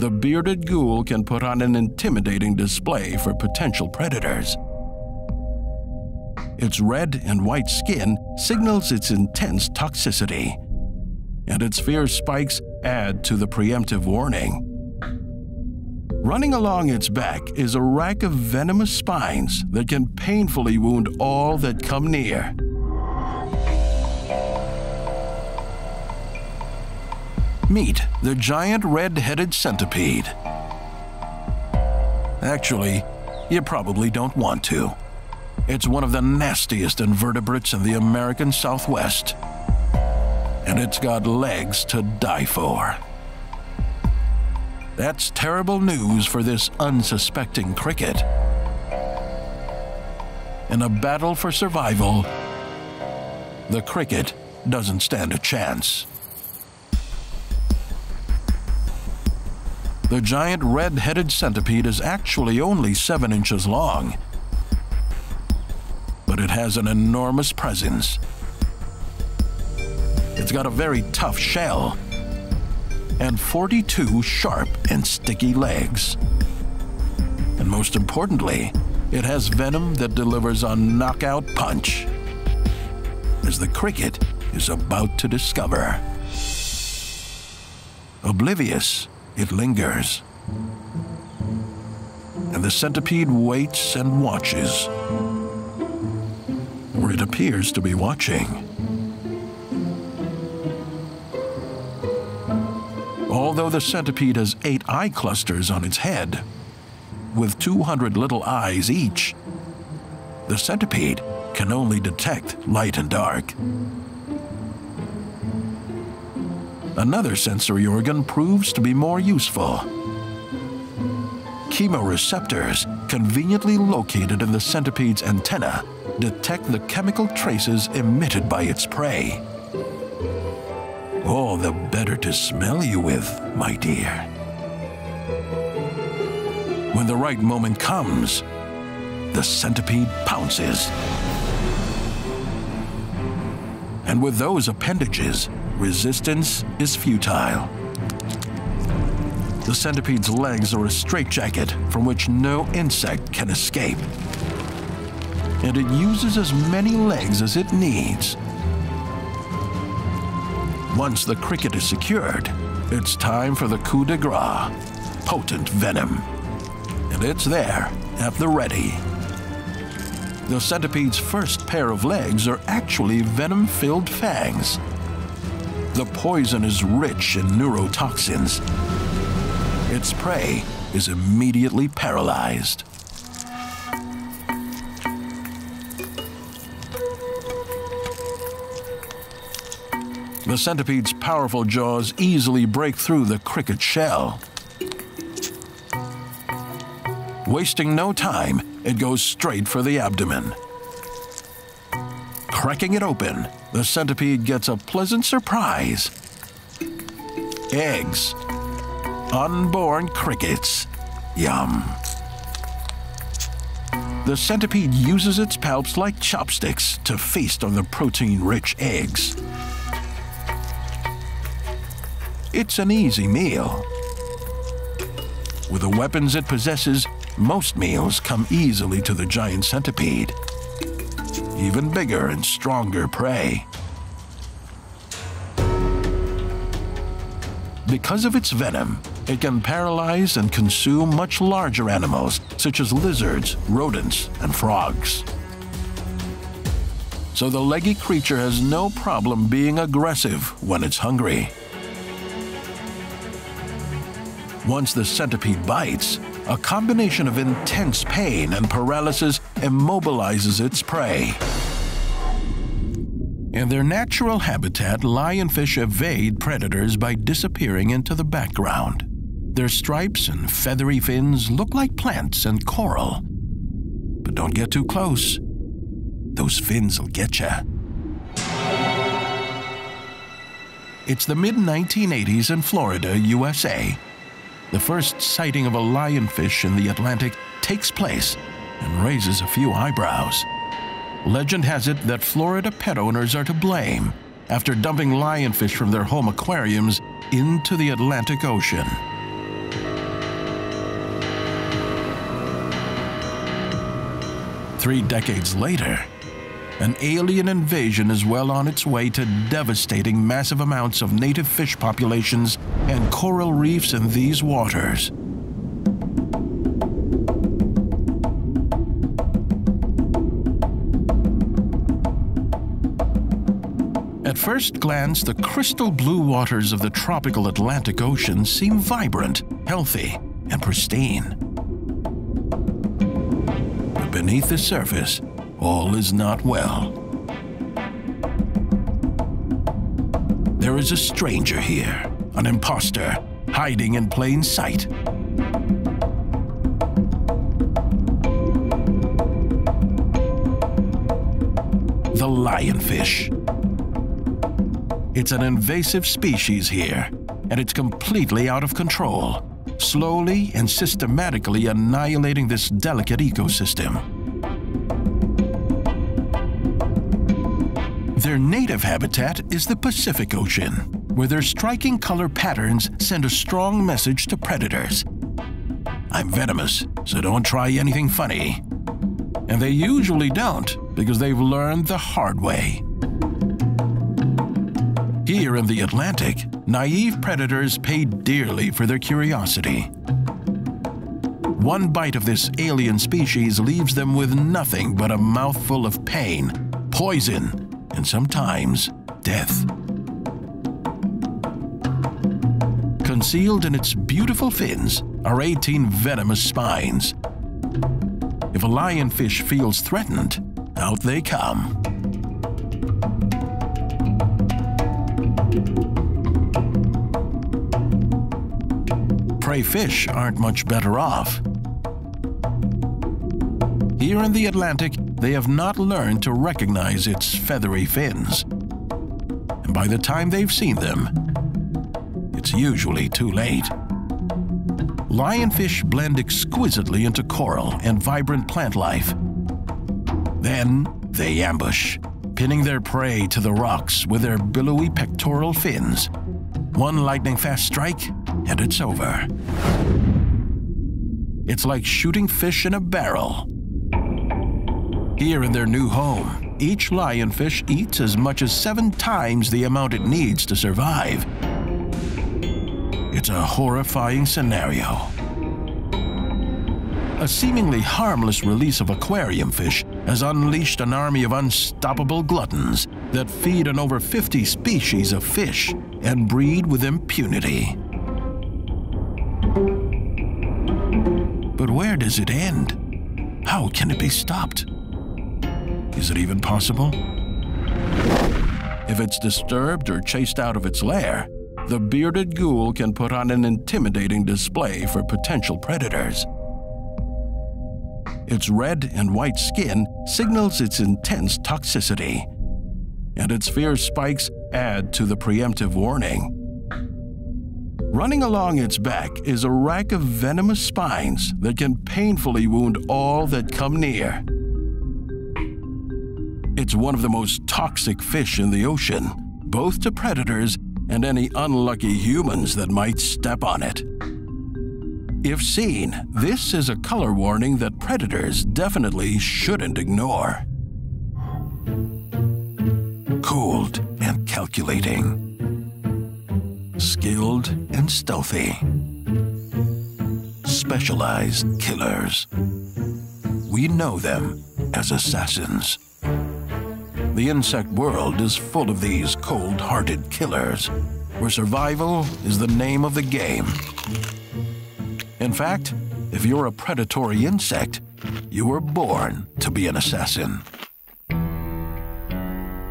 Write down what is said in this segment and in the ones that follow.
the bearded ghoul can put on an intimidating display for potential predators. Its red and white skin signals its intense toxicity, and its fierce spikes add to the preemptive warning. Running along its back is a rack of venomous spines that can painfully wound all that come near. Meet the giant red-headed centipede. Actually, you probably don't want to. It's one of the nastiest invertebrates in the American Southwest. And it's got legs to die for. That's terrible news for this unsuspecting cricket. In a battle for survival, the cricket doesn't stand a chance. The giant red-headed centipede is actually only 7 inches long, but it has an enormous presence. It's got a very tough shell and 42 sharp and sticky legs. And most importantly, it has venom that delivers a knockout punch, as the cricket is about to discover. Oblivious it lingers. And the centipede waits and watches. Or it appears to be watching. Although the centipede has eight eye clusters on its head, with 200 little eyes each, the centipede can only detect light and dark. Another sensory organ proves to be more useful. Chemoreceptors, conveniently located in the centipede's antenna, detect the chemical traces emitted by its prey. All the better to smell you with, my dear. When the right moment comes, the centipede pounces. And with those appendages, resistance is futile. The centipede's legs are a straitjacket from which no insect can escape. And it uses as many legs as it needs. Once the cricket is secured, it's time for the coup de grace, potent venom. And it's there, at the ready. The centipede's first pair of legs are actually venom-filled fangs the poison is rich in neurotoxins. Its prey is immediately paralyzed. The centipede's powerful jaws easily break through the cricket shell. Wasting no time, it goes straight for the abdomen. Cracking it open, the centipede gets a pleasant surprise. Eggs. Unborn crickets. Yum. The centipede uses its palps like chopsticks to feast on the protein-rich eggs. It's an easy meal. With the weapons it possesses, most meals come easily to the giant centipede even bigger and stronger prey. Because of its venom, it can paralyze and consume much larger animals, such as lizards, rodents, and frogs. So the leggy creature has no problem being aggressive when it's hungry. Once the centipede bites, a combination of intense pain and paralysis immobilizes its prey. In their natural habitat, lionfish evade predators by disappearing into the background. Their stripes and feathery fins look like plants and coral. But don't get too close. Those fins will get you. It's the mid 1980s in Florida, USA, the first sighting of a lionfish in the Atlantic takes place and raises a few eyebrows. Legend has it that Florida pet owners are to blame after dumping lionfish from their home aquariums into the Atlantic Ocean. Three decades later, an alien invasion is well on its way to devastating massive amounts of native fish populations and coral reefs in these waters. First glance, the crystal blue waters of the tropical Atlantic Ocean seem vibrant, healthy, and pristine. But beneath the surface, all is not well. There is a stranger here, an impostor, hiding in plain sight. The lionfish. It's an invasive species here, and it's completely out of control, slowly and systematically annihilating this delicate ecosystem. Their native habitat is the Pacific Ocean, where their striking color patterns send a strong message to predators. I'm venomous, so don't try anything funny. And they usually don't, because they've learned the hard way. Here in the Atlantic, naive predators pay dearly for their curiosity. One bite of this alien species leaves them with nothing but a mouthful of pain, poison, and sometimes death. Concealed in its beautiful fins are 18 venomous spines. If a lionfish feels threatened, out they come. Prey fish aren't much better off. Here in the Atlantic, they have not learned to recognize its feathery fins. And by the time they've seen them, it's usually too late. Lionfish blend exquisitely into coral and vibrant plant life. Then they ambush, pinning their prey to the rocks with their billowy pectoral fins. One lightning fast strike, and it's over. It's like shooting fish in a barrel. Here in their new home, each lionfish eats as much as seven times the amount it needs to survive. It's a horrifying scenario. A seemingly harmless release of aquarium fish has unleashed an army of unstoppable gluttons that feed on over 50 species of fish and breed with impunity. But where does it end? How can it be stopped? Is it even possible? If it's disturbed or chased out of its lair, the bearded ghoul can put on an intimidating display for potential predators. Its red and white skin signals its intense toxicity, and its fierce spikes add to the preemptive warning. Running along its back is a rack of venomous spines that can painfully wound all that come near. It's one of the most toxic fish in the ocean, both to predators and any unlucky humans that might step on it. If seen, this is a color warning that predators definitely shouldn't ignore. Cold and calculating. Skilled and stealthy. Specialized killers. We know them as assassins. The insect world is full of these cold-hearted killers, where survival is the name of the game. In fact, if you're a predatory insect, you were born to be an assassin.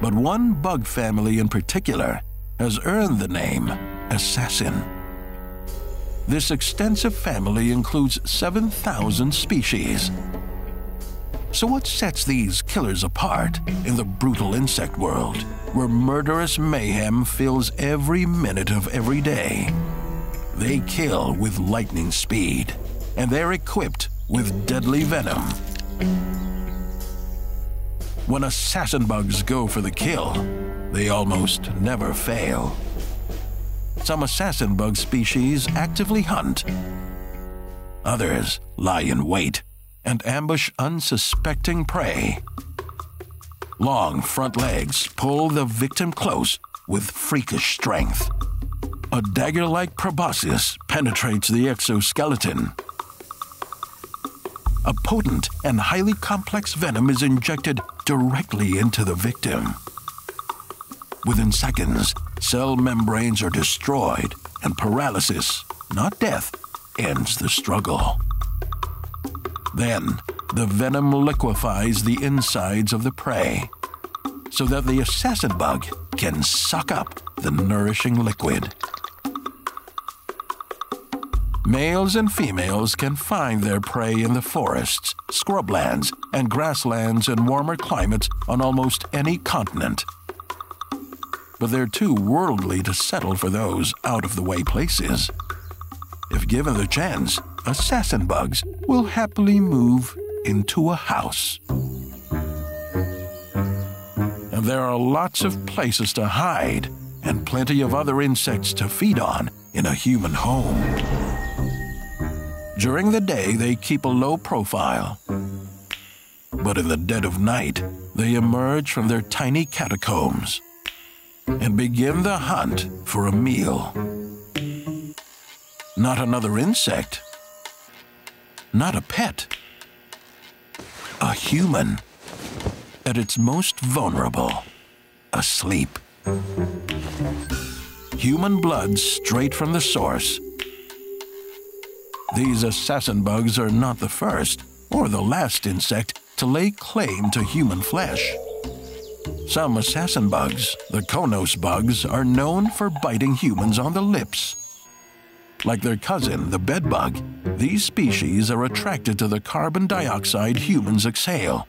But one bug family in particular has earned the name assassin. This extensive family includes 7,000 species, so what sets these killers apart in the brutal insect world, where murderous mayhem fills every minute of every day? They kill with lightning speed, and they're equipped with deadly venom. When assassin bugs go for the kill, they almost never fail. Some assassin bug species actively hunt. Others lie in wait and ambush unsuspecting prey. Long front legs pull the victim close with freakish strength. A dagger like proboscis penetrates the exoskeleton. A potent and highly complex venom is injected directly into the victim. Within seconds, cell membranes are destroyed, and paralysis, not death, ends the struggle. Then, the venom liquefies the insides of the prey so that the assassin bug can suck up the nourishing liquid. Males and females can find their prey in the forests, scrublands, and grasslands in warmer climates on almost any continent. But they're too worldly to settle for those out of the way places. If given the chance, assassin bugs will happily move into a house. And there are lots of places to hide and plenty of other insects to feed on in a human home. During the day, they keep a low profile. But in the dead of night, they emerge from their tiny catacombs and begin the hunt for a meal. Not another insect, not a pet, a human at its most vulnerable, asleep. Human blood straight from the source. These assassin bugs are not the first or the last insect to lay claim to human flesh. Some assassin bugs, the conenose bugs, are known for biting humans on the lips like their cousin, the bedbug, these species are attracted to the carbon dioxide humans exhale.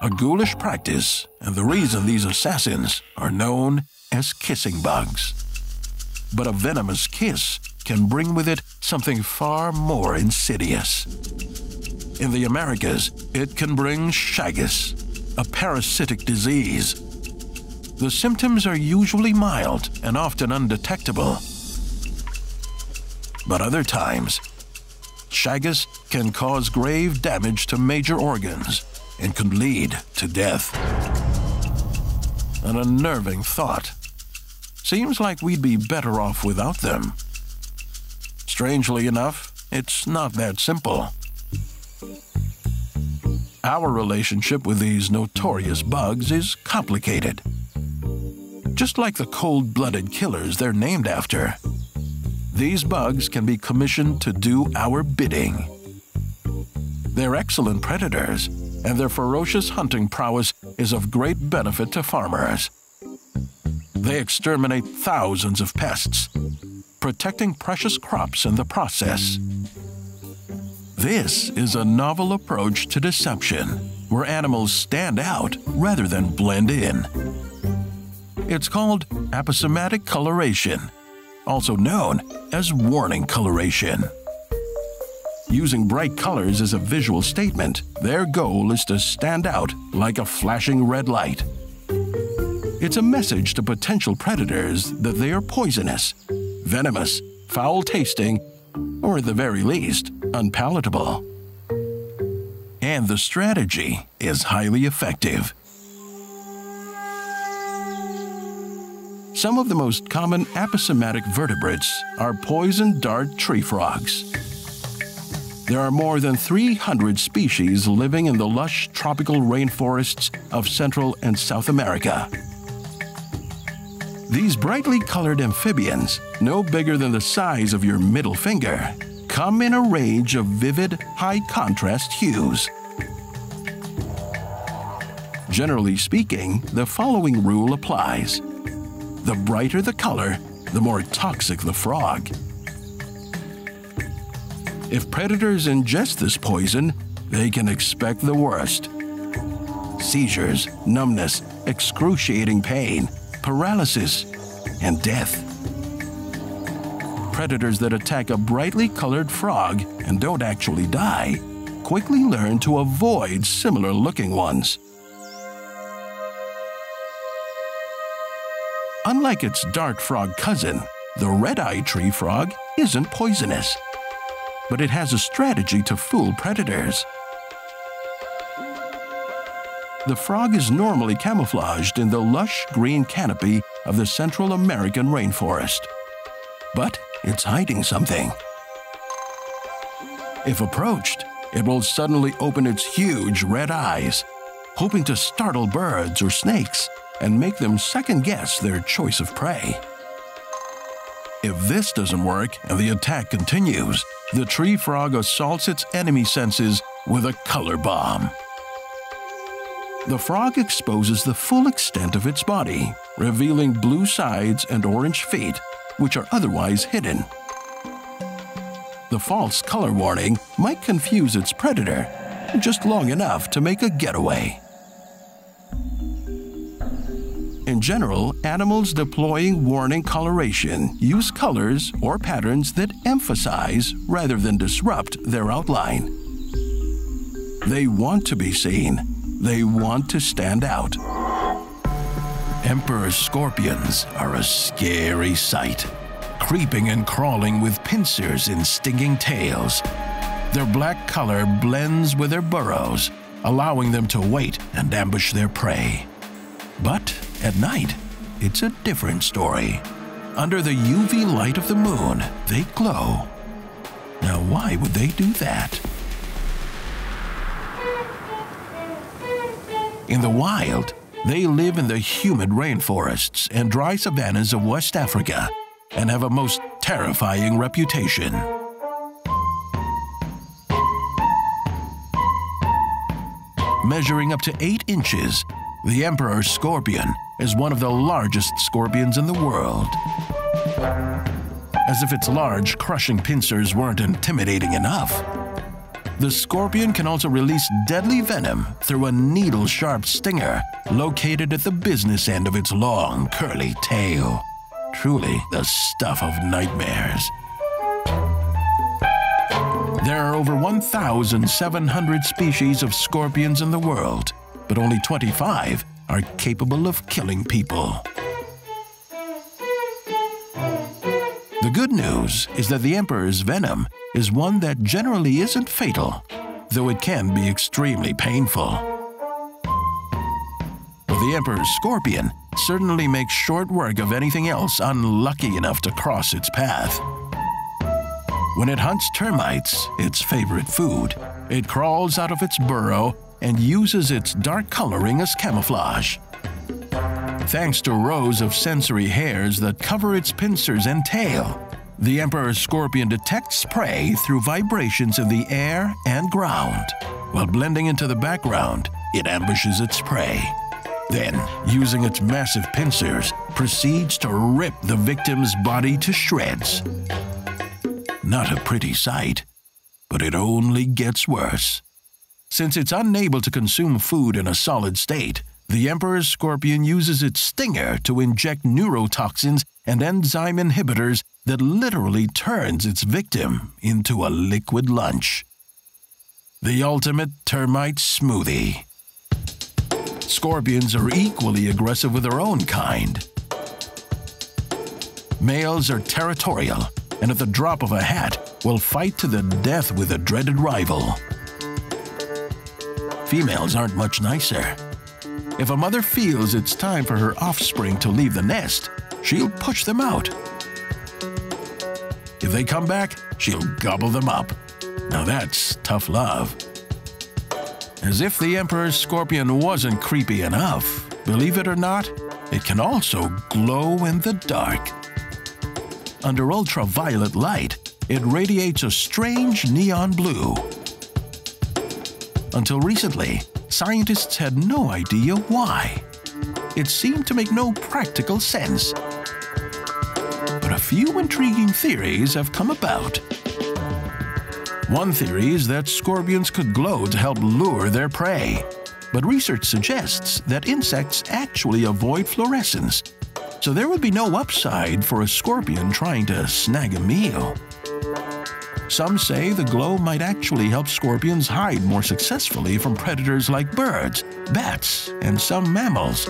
A ghoulish practice, and the reason these assassins are known as kissing bugs. But a venomous kiss can bring with it something far more insidious. In the Americas, it can bring Chagas, a parasitic disease. The symptoms are usually mild and often undetectable but other times, Chagas can cause grave damage to major organs and can lead to death. An unnerving thought. Seems like we'd be better off without them. Strangely enough, it's not that simple. Our relationship with these notorious bugs is complicated. Just like the cold blooded killers they're named after, these bugs can be commissioned to do our bidding. They're excellent predators, and their ferocious hunting prowess is of great benefit to farmers. They exterminate thousands of pests, protecting precious crops in the process. This is a novel approach to deception, where animals stand out rather than blend in. It's called aposematic coloration also known as warning coloration. Using bright colors as a visual statement, their goal is to stand out like a flashing red light. It's a message to potential predators that they are poisonous, venomous, foul tasting, or at the very least, unpalatable. And the strategy is highly effective. Some of the most common aposematic vertebrates are poison dart tree frogs. There are more than 300 species living in the lush tropical rainforests of Central and South America. These brightly colored amphibians, no bigger than the size of your middle finger, come in a range of vivid, high contrast hues. Generally speaking, the following rule applies. The brighter the color, the more toxic the frog. If predators ingest this poison, they can expect the worst. Seizures, numbness, excruciating pain, paralysis, and death. Predators that attack a brightly colored frog and don't actually die quickly learn to avoid similar looking ones. Unlike its dart frog cousin, the red-eye tree frog isn't poisonous. But it has a strategy to fool predators. The frog is normally camouflaged in the lush green canopy of the Central American rainforest. But it's hiding something. If approached, it will suddenly open its huge red eyes, hoping to startle birds or snakes and make them second guess their choice of prey. If this doesn't work and the attack continues, the tree frog assaults its enemy senses with a color bomb. The frog exposes the full extent of its body, revealing blue sides and orange feet, which are otherwise hidden. The false color warning might confuse its predator, just long enough to make a getaway. In general, animals deploying warning coloration use colors or patterns that emphasize rather than disrupt their outline. They want to be seen. They want to stand out. Emperor scorpions are a scary sight, creeping and crawling with pincers and stinging tails. Their black color blends with their burrows, allowing them to wait and ambush their prey. But at night, it's a different story. Under the UV light of the moon, they glow. Now, why would they do that? In the wild, they live in the humid rainforests and dry savannas of West Africa and have a most terrifying reputation. Measuring up to 8 inches, the emperor scorpion is one of the largest scorpions in the world. As if its large, crushing pincers weren't intimidating enough. The scorpion can also release deadly venom through a needle sharp stinger located at the business end of its long, curly tail. Truly the stuff of nightmares. There are over 1,700 species of scorpions in the world, but only 25 are capable of killing people. Good news is that the Emperor's venom is one that generally isn't fatal, though it can be extremely painful. But the Emperor's scorpion certainly makes short work of anything else unlucky enough to cross its path. When it hunts termites, its favorite food, it crawls out of its burrow and uses its dark coloring as camouflage. Thanks to rows of sensory hairs that cover its pincers and tail, the emperor scorpion detects prey through vibrations in the air and ground. While blending into the background, it ambushes its prey. Then, using its massive pincers, proceeds to rip the victim's body to shreds. Not a pretty sight, but it only gets worse. Since it's unable to consume food in a solid state, the emperor's scorpion uses its stinger to inject neurotoxins and enzyme inhibitors that literally turns its victim into a liquid lunch. The ultimate termite smoothie. Scorpions are equally aggressive with their own kind. Males are territorial and at the drop of a hat will fight to the death with a dreaded rival. Females aren't much nicer. If a mother feels it's time for her offspring to leave the nest, she'll push them out. If they come back, she'll gobble them up. Now that's tough love. As if the Emperor's scorpion wasn't creepy enough, believe it or not, it can also glow in the dark. Under ultraviolet light, it radiates a strange neon blue until recently, scientists had no idea why. It seemed to make no practical sense. But a few intriguing theories have come about. One theory is that scorpions could glow to help lure their prey. But research suggests that insects actually avoid fluorescence, so there would be no upside for a scorpion trying to snag a meal. Some say the glow might actually help scorpions hide more successfully from predators like birds, bats, and some mammals.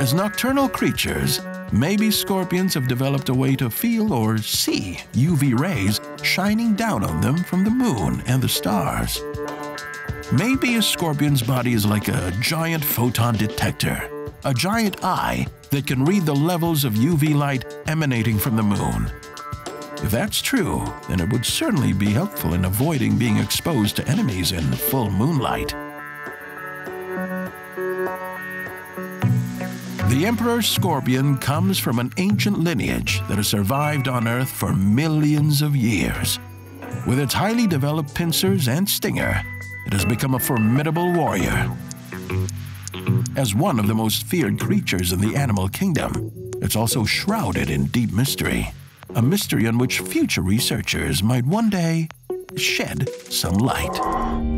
As nocturnal creatures, maybe scorpions have developed a way to feel or see UV rays shining down on them from the moon and the stars. Maybe a scorpion's body is like a giant photon detector, a giant eye that can read the levels of UV light emanating from the moon. If that's true, then it would certainly be helpful in avoiding being exposed to enemies in full moonlight. The Emperor Scorpion comes from an ancient lineage that has survived on Earth for millions of years. With its highly developed pincers and stinger, it has become a formidable warrior. As one of the most feared creatures in the animal kingdom, it's also shrouded in deep mystery, a mystery on which future researchers might one day shed some light.